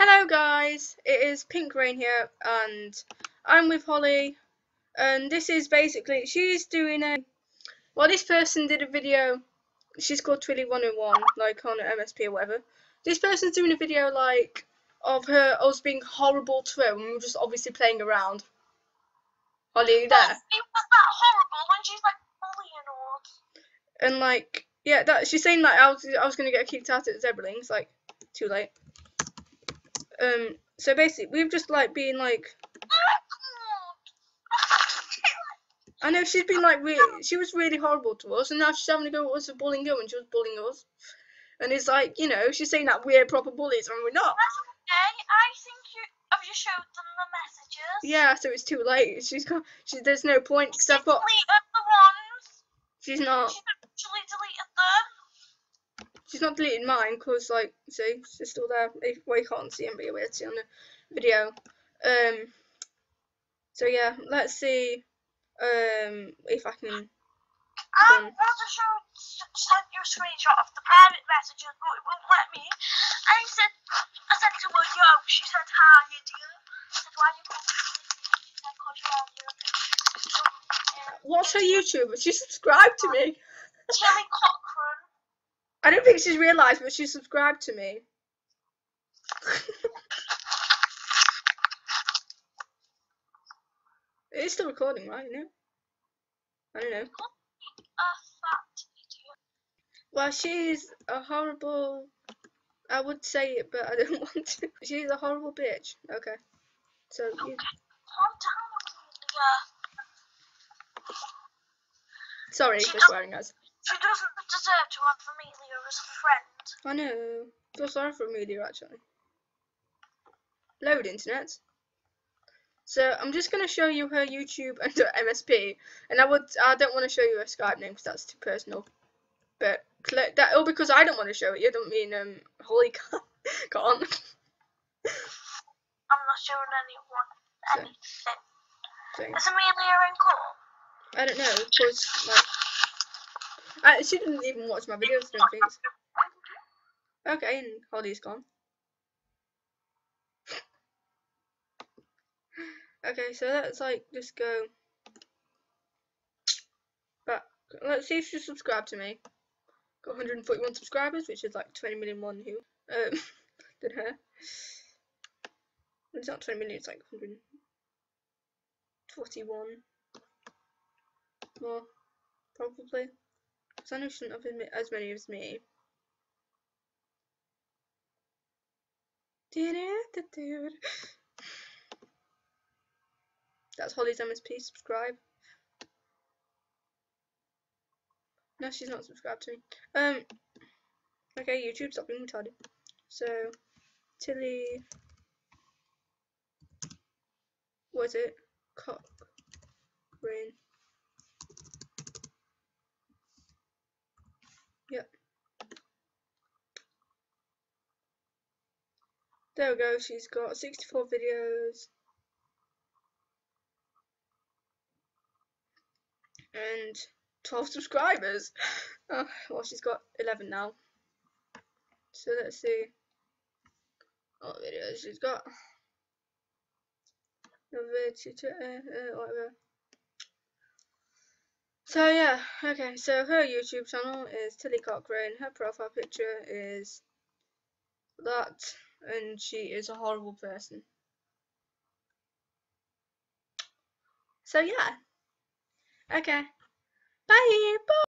Hello guys, it is Pink Rain here and I'm with Holly and this is basically, she's doing a, well this person did a video, she's called Twilly101 like on MSP or whatever. This person's doing a video like of her us being horrible to her and we are just obviously playing around. Holly, are you there? It was that horrible when she's like bullying us. And like, yeah, that she's saying like I was I was gonna get kicked out at Zebralings, like too late. Um, so basically, we've just like been like, I know she's been like really, she was really horrible to us, and now she's having to go with us for bullying her when she was bullying us. And it's like, you know, she's saying that we're proper bullies and we're not. Okay, I think you have you showed them the messages. Yeah, so it's too late. She's got, she, there's no point because I've got. The ones. She's not. She's actually. She's not deleting mine because, like, see, she's still there. If we can't see him, but you'll be able to see on the video. Um. So yeah, let's see. Um, if I can. I Done. want to show send you a screenshot of the private messages, but it won't let me. I said, I said to her, yo. She said. I said, why you idiot? She said, cause you're What's her YouTube? She subscribed to me. Tilly Cochrane. I don't think she's realised, but she subscribed to me. it is still recording, right? No? I don't know. A fat idiot. Well, she's a horrible. I would say it, but I don't want to. She's a horrible bitch. Okay. So you, Calm down, Amelia. Uh, sorry for swearing, guys. She doesn't deserve to have Amelia as a friend. I know. Feel sorry for Amelia actually. Load internet. So I'm just gonna show you her YouTube and her MSP, and I would I don't want to show you her Skype name because that's too personal. But cl- that all because I don't want to show it. You don't mean um Holly can't. can't. I'm not showing anyone anything. So, Is Amelia in court? I don't know because like I, she didn't even watch my videos. I don't think. Okay, and Holly's gone. Okay, so let's like just go back. Let's see if she subscribed to me. Got 141 subscribers, which is like 20 million more than who um than her. It's not 20 million, it's like 141 more probably. She doesn't have as as many as me. That's Holly's MSP. Subscribe. No, she's not subscribed to me. Um. Okay, YouTube, stop being retarded. So, Tilly. What is it? Cock. Yep. There we go. She's got 64 videos. And 12 subscribers. Oh, well, she's got 11 now. So let's see what videos she's got. Tutor, uh, uh, whatever. So yeah, okay, so her YouTube channel is Tilly Cochrane, her profile picture is that, and she is a horrible person. So yeah, okay, bye, bye.